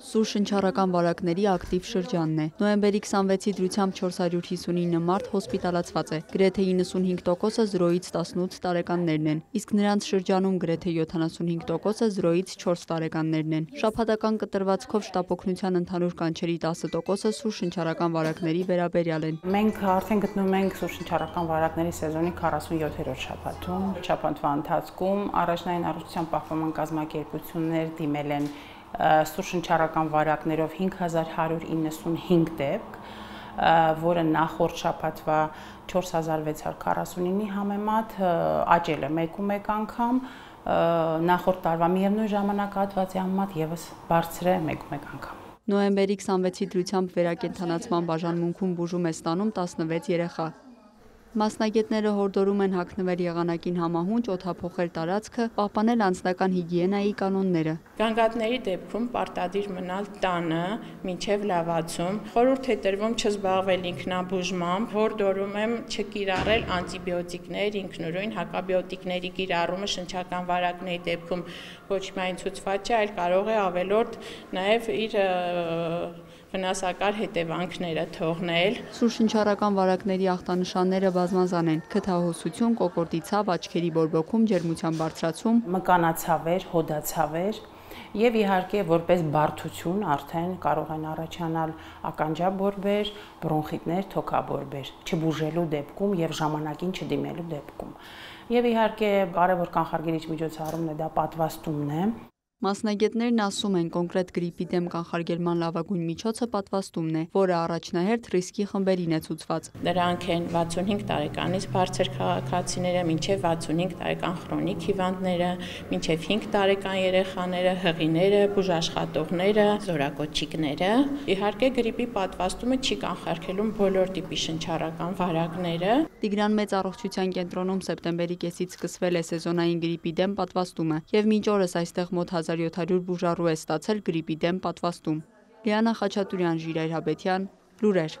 Սուր շնչառական վարակների ակտիվ շրջանն է։ Նոյեմբերի 26-ի դրությամբ 459 մարդ հոսպիտալացված է։ Գրեթե 95%-ը 0-ից 18 տարեկաններն են, իսկ նրանց շրջանում գրեթե 75%-ը 0-ից 4 տարեկաններն են։ Շաբաթական կտրվածքով շտապօգնության ընդհանուր կանչերի 10%-ը սուր շնչառական վարակների վերաբերյալ են։ Մենք արդեն գտնվում ենք սուր շնչառական վարակների սեզոնի 47-րդ շաբաթում։ Շաբաթվա ընթացքում առաջնային առողջության պահպանման կազմակերպություններ դիմել են սուրշնչարական վարակներով 5195 դեպք, որը նախորդ շաբաթվա 4649-ի համեմատ աճել է 1.1 անգամ, նախորդ տարվա միևնույն ժամանակահատվածի համեմատ եւս բարձր է 1.1 անգամ։ Նոյեմբերի 26-ի դրությամբ վերակենդանացման բաժանմունքում բուժում է ստանում 16 երեխա։ Մասնագետները հորդորում են հագնվել եղանակին համահունչ, օդափոխել տարածքը, պահպանել անձնական հիգիենայի կանոնները։ Գանգատների դեպքում պարտադիր մնալ տանը մինչև լավացում։ Խորհուրդ է տրվում չզբաղվել ինքնաբուժմամբ, հորդորում եմ չկիրառել անտիբիոտիկներ, ինքնուրույն հակաբիոտիկների կիրառումը շնչական վարակների դեպքում ոչ միայն ցուցված չէ, այլ կարող է ավելորդ նաև իր վնասակար հետևանքները թողնել։ Սուրշնչառական վարակների ախտանշանները բազմազան են՝ քթահոսություն, կոկորդի ցավ, աչքերի բորբոքում, ջերմության բարձրացում, մկանացավեր, հոդացավեր, Եվ իհարկե որպես բարդություն արդեն կարող են առաջանալ ականջաբորբեր, բրոնխիտներ, թոքաբորբեր, չբուժելու դեպքում եւ ժամանակին չդիմելու դեպքում։ Եվ իհարկե կարևոր կանխարգելիչ միջոցառումն է դա պատվաստումն է, Մասնագետներն ասում են, կոնկրետ գրիպի դեմ կանխարգելման լավագույն միջոցը պատվաստումն է, որը առաջնահերթ ռիսկի խմբերին է ցուցված։ Դրանք են 65 տարեկանից բարձր քաղաքացիները, մինչև 65 տարեկան քրոնիկ հիվանդները, մինչև 5 տարեկան երեխաները, հղիները, բուժաշխատողները, զորակոչիկները։ Իհարկե գրիպի պատվաստումը չի կանխարգելում բոլոր տիպի շնչառական վարակները։ Տիգրան մեծ առողջության կենտրոնում սեպտեմբերի կեսից սկսվել է սեզոնային գրիպի դեմ պատվաստումը, եւ մինչ օրս այստեղ մոտ 1700 բուժառու է ստացել գրիպի դեմ պատվաստում։ Լիանա Խաչատուրյան, Ժիրայր Հաբետյան, լուրեր։